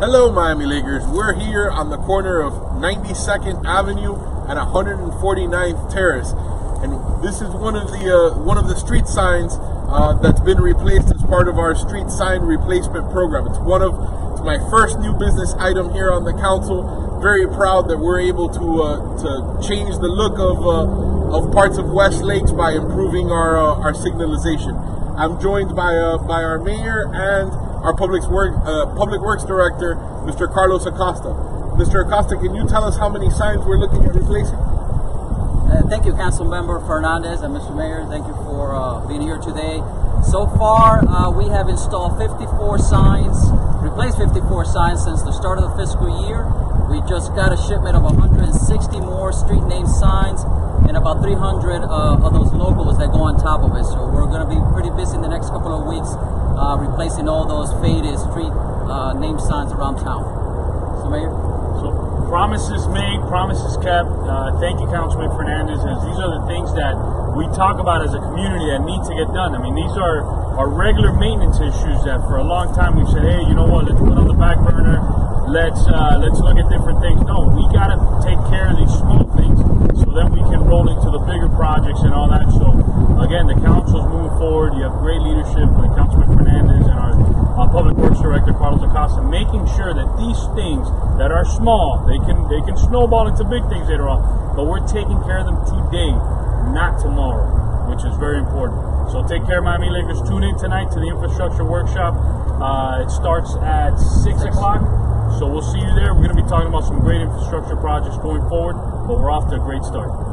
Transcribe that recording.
Hello, Miami Lakers. We're here on the corner of 92nd Avenue and 149th Terrace, and this is one of the uh, one of the street signs uh, that's been replaced as part of our street sign replacement program. It's one of it's my first new business item here on the council. Very proud that we're able to uh, to change the look of uh, of parts of West Lakes by improving our uh, our signalization. I'm joined by uh, by our mayor and our public work public works director, Mr. Carlos Acosta. Mr. Acosta, can you tell us how many signs we're looking at replacing? Uh, thank you, Council Member Fernandez and Mr. Mayor. Thank you for uh, being here today. So far, uh, we have installed 54 signs, replaced 54 signs since the start of the fiscal year. We just got a shipment of 160 more street name signs and about 300 uh, of those logos that go on top of it. So we're going to be pretty busy in the next couple of weeks uh, replacing all those faded street uh, name signs around town. So, Mayor? Promises made, promises kept. Uh, thank you, Councilman Fernandez. These are the things that we talk about as a community that need to get done. I mean, these are our regular maintenance issues that for a long time we've said, hey, you know what? Let's put on the back burner. Let's uh, let's look at different things. No, we got to take care of these small things so then we can roll into the bigger projects and all that. So again, the council's moving forward. You have great leadership, like Councilman Fernandez and our Director Carlos Acosta, making sure that these things that are small, they can they can snowball into big things later on, but we're taking care of them today, not tomorrow, which is very important. So take care, Miami Lakers. Tune in tonight to the infrastructure workshop. Uh, it starts at six, six. o'clock. So we'll see you there. We're going to be talking about some great infrastructure projects going forward, but we're off to a great start.